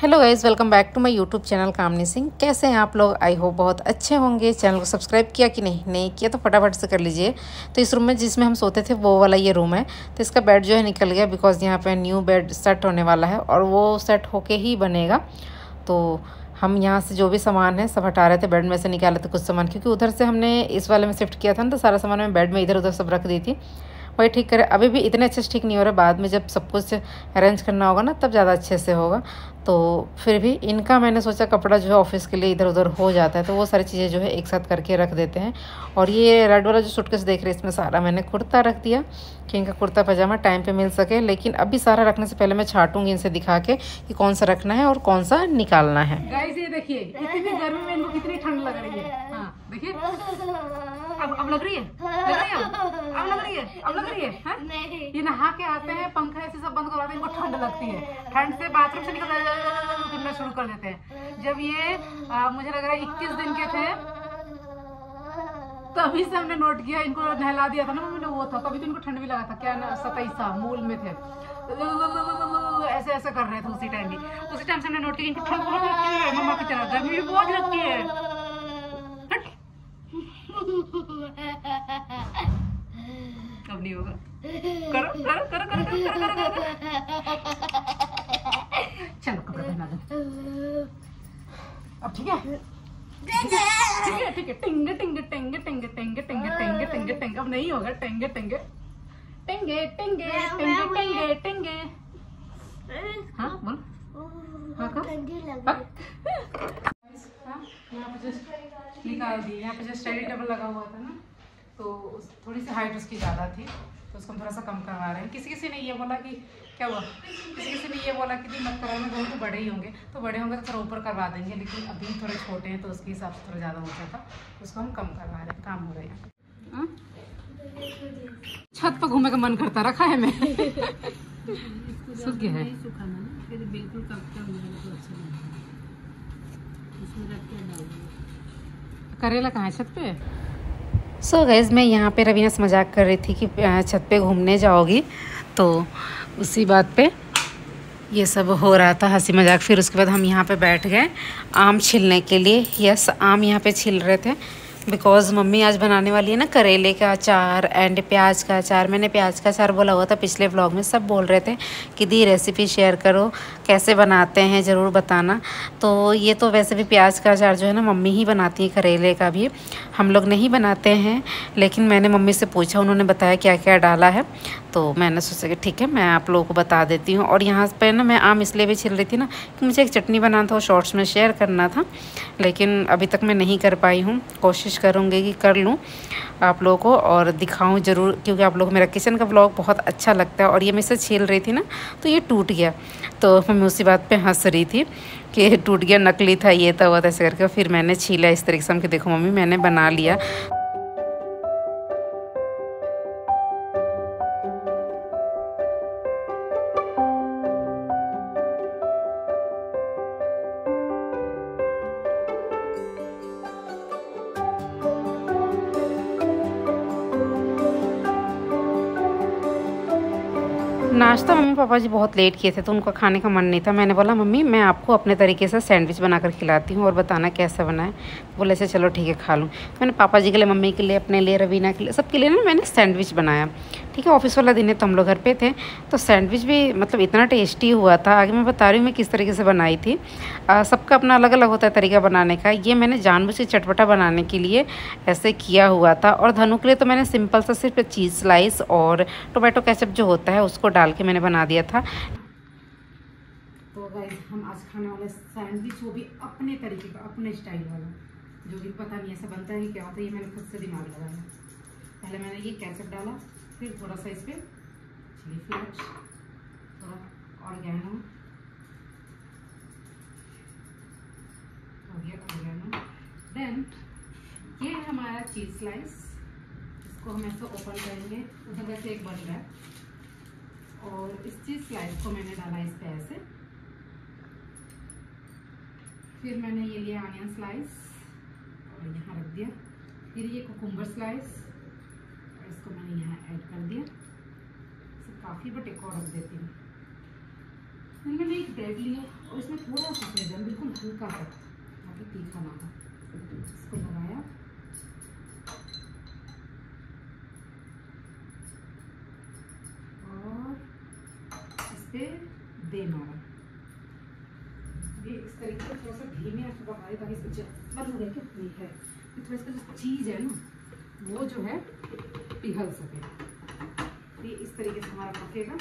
Hello guys welcome back to my YouTube channel Kamini Singh कैसे हैं आप लोग? आई होप बहुत अच्छे होंगे। चैनल को सब्सक्राइब किया कि नहीं? नहीं किया तो फटाफट से कर लीजिए। तो इस रूम में जिसमें हम सोते थे, वो वाला ये रूम है। तो इसका बेड जो है निकल गया बिकॉज़ यहाँ पे न्यू बेड सेट होने वाला है और वो सेट होके ही बनेगा। तो हम यहाँ से जो भी सामान है, सब हटा रहे थे। बेड में से निकाले थे कुछ सामान, क्योंकि उधर से हमने इस वाले में शिफ्ट किया था ना तो सारा सामान मैं बेड में इधर उधर सब रख दी थी। वही ठीक करे। अभी भी इतने अच्छे से ठीक नहीं हो रहा, बाद में जब सब कुछ अरेंज करना होगा ना, तब ज़्यादा अच्छे से होगा। तो फिर भी इनका मैंने सोचा कपड़ा जो है ऑफ़िस के लिए इधर उधर हो जाता है तो वो सारी चीज़ें जो है एक साथ करके रख देते हैं। और ये रेड वाला जो सूटकेस देख रहे हैं, इसमें सारा मैंने कुर्ता रख दिया कि इनका कुर्ता, पजामा टाइम पे मिल सके। लेकिन अभी सारा रखने से पहले मैं छाटूँगी इनसे दिखा के कि कौन सा रखना है और कौन सा निकालना है। देखिए गर्मी में इनको कितनी ठंड लग रही है। हाँ देखिए। अब लग रही है? लग रही है अब लग रही है हाँ? ये नहा के आते हैं पंखा ऐसे सब बंद करवाते हैं इनको ठंड लगती है। ठंड से बाथरूम से निकल करना शुरू कर देते हैं। जब ये आ, मुझे लग रहा है इक्कीस दिन के थे तभी से हमने नोट किया इनको नहला दिया था ना मम्मी ने वो था तभी तो इनको ठंड भी लगा था क्या ना सताईसा मूल में थे। ऐसे ऐसे कर रहे थे उसी टाइम भी। उसी टाइम से हमने नोट किया इनको ठंड बहुत लगती है मम्मा की तरह गर्मी भी बहुत लगती है अब नहीं होगा। करो करो करो करो करो करो करो चलो कपड़े पहना दो। अब ठीक है? ठीक है ठीक है टिंग टिंग टिंग टिंग टिंग टिंग टिंग टिंग टिंग। अब नहीं होगा। टिंग टिंग। टिंगे टिंगे टिंगे टिंगे टिंगे। हाँ बोल। हाँ कहा? यहाँ पे जस्ट निकाल दी यहाँ पे जस्ट स्टडी टेबल लगा हुआ था ना। तो थोड़ी सी हाइट उसकी ज़्यादा थी तो उसको हम थोड़ा सा कम करवा रहे हैं। किसी किसी ने ये बोला कि क्या हुआ? किसी किसी ने ये बोला कि नहीं मत करवाओ मैं तो बड़े ही होंगे। तो बड़े होंगे तो थोड़ा ऊपर करवा देंगे लेकिन अभी थोड़े छोटे हैं तो उसके हिसाब से थोड़ा ज़्यादा हो जाता तो उसको हम कम करवा रहे हैं काम हो रहे हैं। हाँ? छत पर घूमने का मन करता रखा है मैं सूख गया है बिल्कुल करेला कहाँ है छत पे? सो so गैज़ मैं यहाँ पे रवीना से मज़ाक कर रही थी कि छत पे घूमने जाओगी। तो उसी बात पे ये सब हो रहा था, हँसी मज़ाक। फिर उसके बाद हम यहाँ पे बैठ गए आम छिलने के लिए। यस आम यहाँ पे छिल रहे थे। बिकॉज़ मम्मी आज बनाने वाली है ना करेले का अचार एंड प्याज का अचार। मैंने प्याज का अचार बोला हुआ था पिछले ब्लॉग में, सब बोल रहे थे कि दी रेसिपी शेयर करो, कैसे बनाते हैं ज़रूर बताना। तो ये तो वैसे भी प्याज का अचार जो है ना मम्मी ही बनाती है करेले का भी। हम लोग नहीं बनाते हैं, लेकिन मैंने मम्मी से पूछा, उन्होंने बताया क्या क्या डाला है। तो मैंने सोचा कि ठीक है, मैं आप लोगों को बता देती हूँ। और यहाँ पर ना मैं आम इसलिए भी छिल रही थी ना कि मुझे एक चटनी बनाना था और शॉर्ट्स में शेयर करना था, लेकिन अभी तक मैं नहीं कर पाई हूँ। कोशिश करूँगी कि कर लूँ आप लोगों को और दिखाऊँ ज़रूर, क्योंकि आप लोग मेरा किचन का ब्लॉग बहुत अच्छा लगता है और ये मैं से छील रही थी ना तो ये टूट गया। तो मैं उसी बात पर हंस रही थी कि टूट गया, नकली था ये था वो ऐसे करके। फिर मैंने छीला इस तरीके से। हम कि देखो मम्मी, मैंने बना लिया। पापा जी बहुत लेट किए थे तो उनका खाने का मन नहीं था। मैंने बोला, मम्मी, मैं आपको अपने तरीके से सैंडविच बनाकर खिलाती हूँ और बताना कैसे बनाए बोले से चलो, ठीक है, खा लूँ। मैंने पापा जी के लिए, मम्मी के लिए, अपने लिए, रवीना के लिए, सबके लिए ना मैंने सैंडविच बनाया। ठीक है ऑफ़िस वाला दिन है तो हम लोग घर पे थे। तो सैंडविच भी मतलब इतना टेस्टी हुआ था। आगे मैं बता रही हूँ मैं किस तरीके से बनाई थी। सबका अपना अलग अलग होता है तरीका बनाने का। ये मैंने जानबूझ के चटपटा बनाने के लिए ऐसे किया हुआ था। और धनु के लिए तो मैंने सिंपल सा सिर्फ़ चीज़ स्लाइस और टोमेटो कैचअप जो होता है, उसको डाल के मैंने बना दिया था। तो हम आज खाने वाले सैंडविच वो भी अपने तरीके का, अपने स्टाइल वाला, जो भी पता नहीं ऐसा बनता है क्या होता है, ये मैंने खुद से दिमाग लगाया। पहले मैंने ये कैचअप डाला फिर थोड़ा सा इस पर चिली फ्लेक्स थोड़ा ऑर्गेनो ऑर्गेनो देन ये है हमारा चीज़ स्लाइस इसको हम ऐसे ओपन करेंगे, उधर वैसे एक बन रहा है. और इस चीज़ स्लाइस को मैंने डाला इस पे ऐसे. फिर मैंने ये लिया ऑनियन स्लाइस और यहाँ रख दिया. फिर ये कुकुम्बर स्लाइस इसको मैंने यहाँ ऐड कर दिया। इसे काफ़ी बट एक और रख देती हूँ। फिर मैंने एक ब्रेड लिया और इसमें थोड़ा सा सेजन बिल्कुल हल्का सा ताकि तीखा ना हो। इसको लगाया। और इस पर दे मारा। इस तरीके से थोड़ा सा धीमे आँच पर पकाए ताकि इसको बंद हो गया क्या नहीं है। कि थोड़ा इसका जो चीज़ है ना, वो जो है पिघल सके ये इस तरीके से हमारा पकेगा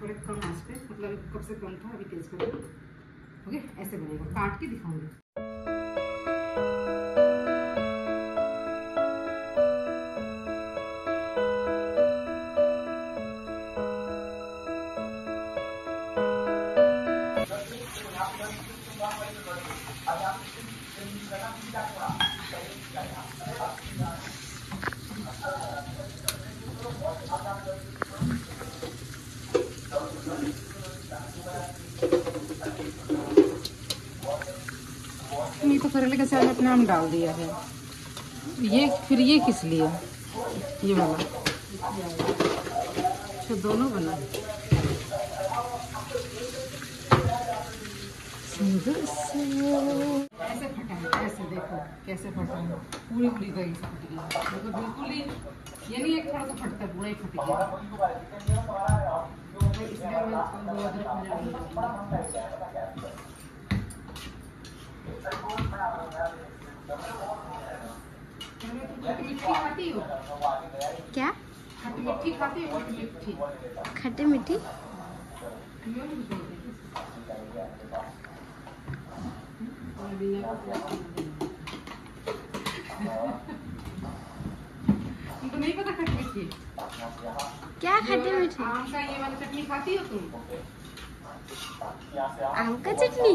थोड़े कम आँच पे मतलब कब से कम था अभी तेज कर ओके ऐसे बनेगा काट के दिखाऊँगी करेले का चावल अपने हम डाल दिया है। ये फिर ये किस लिए? ये वाला। अच्छा दोनों बना। ऐसे ऐसे देखो? कैसे फटा पूरी पूरी से फट गया मतलब बिल्कुल ही ये नहीं एक थोड़ा फटता पूरा ही फट गया दो अदरक मिला दी। खट्टी मिट्ठी खाती हो क्या? खट्टी हो मीठी? तुमको नहीं पता खट्टी क्या खट्टी मीठी? आम का ये वाला चटनी खाती हो तुम? आम का चटनी?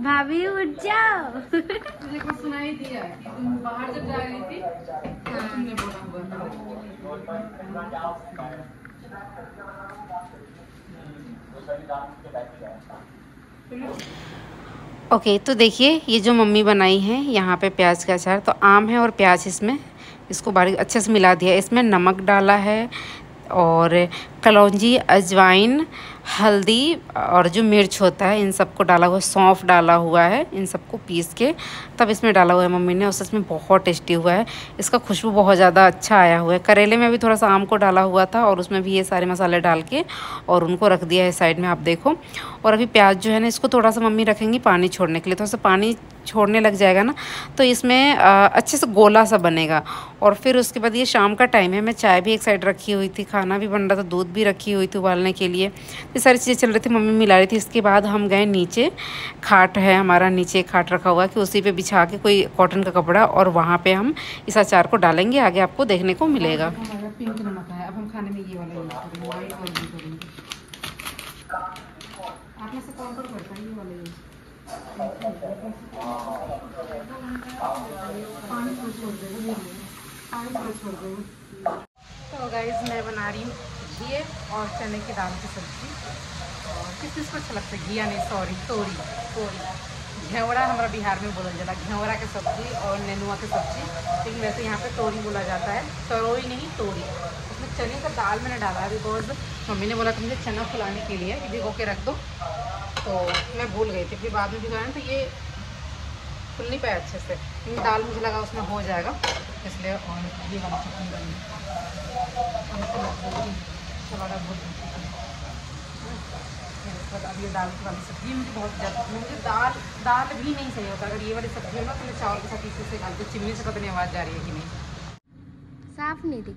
भाभी उठ जाओ। मुझे कुछ सुनाई दिया कि तुम बाहर जब जा रही थी तो तुमने बोला हुआ था। ओके तो देखिए ये जो मम्मी बनाई है यहाँ पे प्याज का अचार तो आम है और प्याज इसमें। इसको बारीक अच्छे से मिला दिया इसमें नमक डाला है और कलौंजी, अजवाइन, हल्दी और जो मिर्च होता है, इन सबको डाला हुआ सौंफ डाला हुआ है, इन सबको पीस के तब इसमें डाला हुआ है मम्मी ने और सच में बहुत टेस्टी हुआ है। इसका खुशबू बहुत ज़्यादा अच्छा आया हुआ है। करेले में भी थोड़ा सा आम को डाला हुआ था और उसमें भी ये सारे मसाले डाल के और उनको रख दिया है साइड में, आप देखो। और अभी प्याज जो है ना, इसको थोड़ा सा मम्मी रखेंगी पानी छोड़ने के लिए। थोड़ा सा पानी छोड़ने लग जाएगा ना तो इसमें अच्छे से गोला सा बनेगा। और फिर उसके बाद ये शाम का टाइम है, मैं चाय भी एक साइड रखी हुई थी, खाना भी बन रहा था, दूध भी रखी हुई थी उबालने के लिए। ये सारी चीज़ें चल रही थी, मम्मी मिला रही थी। इसके बाद हम गए नीचे, खाट है हमारा, नीचे खाट रखा हुआ कि उसी पे बिछा के कोई कॉटन का कपड़ा और वहाँ पे हम इस अचार को डालेंगे, आगे आपको देखने को मिलेगा। पानी छोड़ देगा पानी छोड़ देगा तो गाइज़ मैं बना रही हूँ घी और चने की दाल की सब्ज़ी। और किस चीज़ को अच्छा लगता है? घिया नहीं सॉरी तोरी। तोरी। घेवड़ा हमारा बिहार में बोला जाता है। घेवड़ा की सब्ज़ी और नेनुआ की सब्ज़ी। लेकिन वैसे यहाँ पे तोरी बोला जाता है। तरोई नहीं तोरी। उसमें चने का दाल मैंने डाला है बिकॉज़ मम्मी ने बोला कि मुझे चना फुलाने के लिए। कि भिगो के रख दो। तो मैं भूल गई थी। फिर बाद में भिगोया तो ये खुल नहीं पाया अच्छे से। लेकिन दाल मुझे लगा उसमें हो जाएगा। इसलिए और ये वाली चटनी बहुत अब ये दाल वाली सब्ज़ी मुझे बहुत ज़्यादा मुझे दाल दाल भी नहीं सही होता अगर ये वाली सब्ज़ी हो ना तो मैं चावल के साथ इसी से खाती चिमनी से कभी आवाज़ जा रही है कि नहीं साफ़ नहीं दिख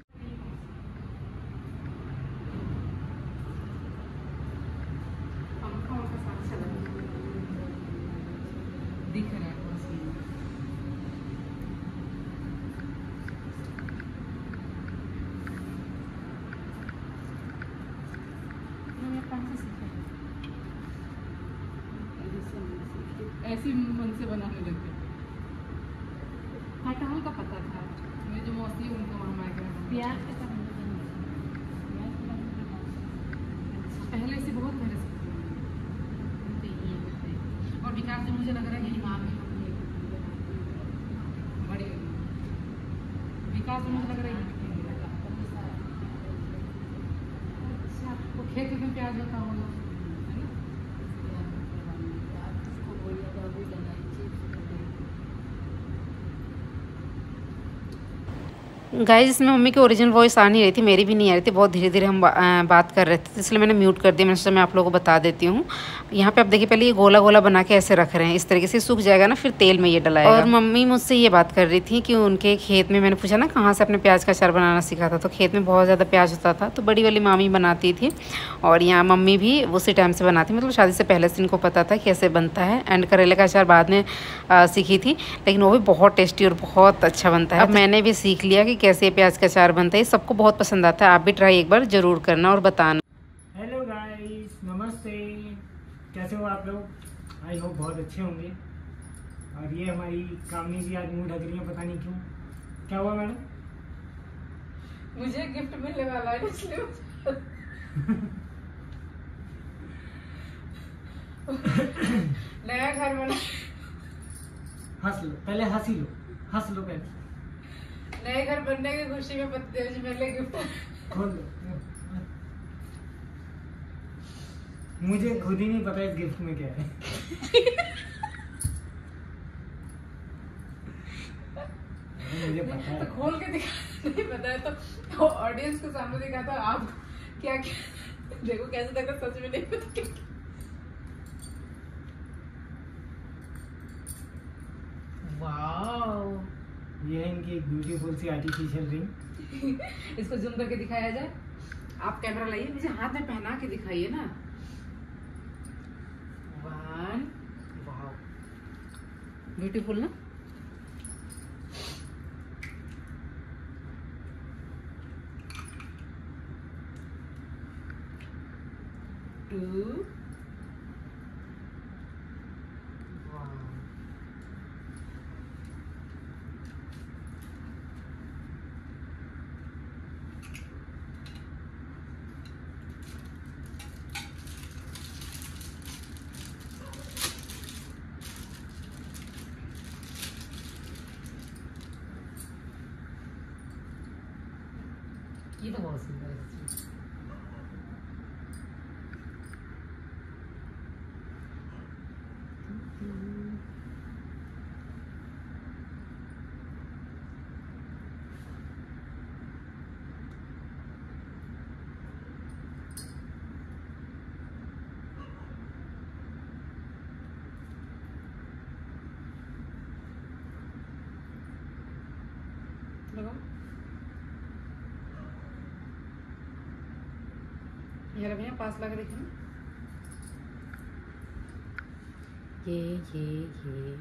पंखा उनका साथ चला दिख रहा है थोड़ा सा मैंने कहाँ से सीखा है? इसी मन से बनाने लग गए कटहल का पता था? मेरी जो मौसी है उनको वहाँ में। प्याज के साथ पहले से बहुत पहले से। और विकास से मुझे लग रहा है कि हाँ। बड़ी हो। गई। विकास से मुझे लग रहा है वो खेत में प्याज होता होगा है ना? गाइस इसमें मम्मी की ओरिजिनल वॉइस आ नहीं रही थी मेरी भी नहीं आ रही थी बहुत धीरे धीरे हम बा, अ, बात कर रहे थे इसलिए मैंने म्यूट कर दिया मैंने सोचा मैं आप लोगों को बता देती हूँ। यहाँ पे आप देखिए पहले ये गोला गोला बना के ऐसे रख रहे हैं इस तरीके से सूख जाएगा ना फिर तेल में ये डलाएगा। और मम्मी मुझसे ये बात कर रही थी कि उनके खेत में मैंने पूछा ना कहाँ से अपने प्याज का अचार बनाना सीखा था तो खेत में बहुत ज़्यादा प्याज होता था तो बड़ी वाली मामी बनाती थी और यहाँ मम्मी भी उसी टाइम से बनाती मतलब शादी से पहले से इनको पता था कैसे बनता है एंड करेले का अचार बाद में सीखी थी लेकिन वो भी बहुत टेस्टी और बहुत अच्छा बनता है। अब मैंने भी सीख लिया कि कैसे प्याज का अचार बनता है सबको बहुत पसंद आता है। आप भी ट्राई एक बार ज़रूर करना और बताना। हेलो गाइस नमस्ते। कैसे हो आप लोग? आई होप बहुत अच्छे होंगे। और ये हमारी कामनी भी आज मुँह ढक रही है पता नहीं क्यों। क्या हुआ मैडम? मुझे गिफ्ट मिलने वाला है इसलिए नया घर बना हंस लो पहले हँसी लो। हंस लो पहले। नए घर बनने की खुशी में पतिदेव जी मेरे लिए गिफ्ट मुझे खुद ही नहीं पता इस गिफ्ट में क्या है। मुझे पता तो खोल के दिखा नहीं पता है तो ऑडियंस के सामने दिखा था आप क्या क्या देखो कैसे देखो सच में नहीं पता वाओ ये है इनकी ब्यूटीफुल सी आर्टिफिशियल रिंग इसको जूम करके दिखाया जाए। आप कैमरा लाइए, मुझे हाथ में पहना के दिखाइए ना। वन वाओ ब्यूटीफुल ना? टू वाओ ये तो बहुत सुंदर है सच में। लगाओ ये लो भैया पास लगा देखो ये ये ये।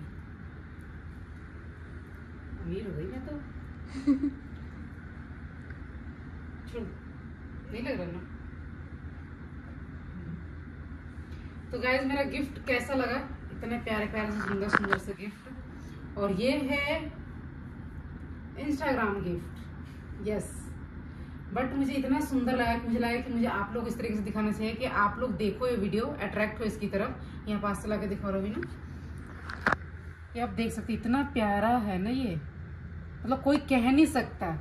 अमीर हो गई मैं तो। छोड़ नहीं लग रहा ना। तो गाइज़ मेरा गिफ्ट कैसा लगा? इतने प्यारे प्यारे से सुंदर सुंदर से गिफ्ट और ये है इंस्टाग्राम गिफ्ट यस बट मुझे इतना सुंदर लगा कि मुझे लगा कि मुझे आप लोग इस तरीके से दिखाना चाहिए कि आप लोग देखो ये वीडियो अट्रैक्ट हो इसकी तरफ़। यहाँ पास चला के दिखा रहा ना। ये आप देख सकते इतना प्यारा है ना ये। मतलब कोई कह नहीं सकता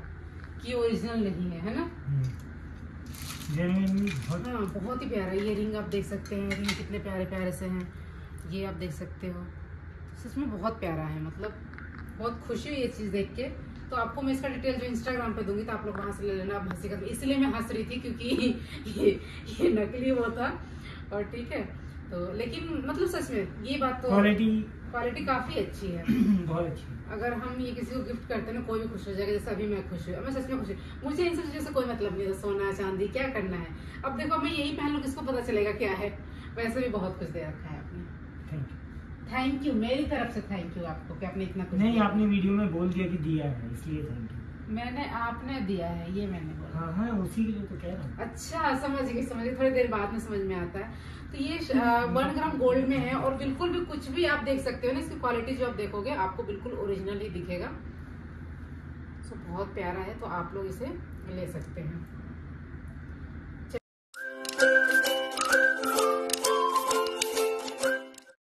कि ओरिजिनल नहीं है है ना? बहुत हाँ बहुत ही प्यारा ये रिंग आप देख सकते हैं रिंग कितने प्यारे प्यारे से हैं। ये आप देख सकते हो। सच में बहुत प्यारा है मतलब बहुत खुशी हुई ये चीज़ देख के। तो आपको मैं इसका डिटेल जो इंस्टाग्राम पे दूँगी तो आप लोग वहाँ से ले लेना आप हँसी कर इसलिए मैं हंस रही थी क्योंकि ये ये नकली वो था। और ठीक है तो लेकिन मतलब सच में ये बात तो क्वालिटी क्वालिटी काफ़ी अच्छी है। बहुत अच्छी अगर हम ये किसी को गिफ्ट करते हैं ना कोई भी खुश हो जाएगा जैसे अभी मैं खुश हुई। मैं सच में खुश हुई। मुझे इन सब चीज़ों से कोई मतलब नहीं है सोना चांदी क्या करना है? अब देखो मैं यही पहन लूँ किसको पता चलेगा क्या है? वैसे भी बहुत कुछ दे रखा है आपने। थैंक यू मेरी तरफ़ से थैंक यू आपको कि आपने इतना कुछ नहीं। आपने वीडियो में बोल दिया कि दिया है इसलिए थैंक यू मैंने आपने दिया है ये मैंने बोला। हाँ हाँ उसी के लिए तो कह रहा हूँ। अच्छा समझ गई समझ गई। थोड़ी देर बाद में समझ में आता है। तो ये वन ग्राम गोल्ड में है और बिल्कुल भी कुछ भी आप देख सकते हो ना इसकी क्वालिटी जो आप देखोगे आपको बिल्कुल ओरिजिनल ही दिखेगा। सो बहुत प्यारा है तो आप लोग इसे ले सकते हैं।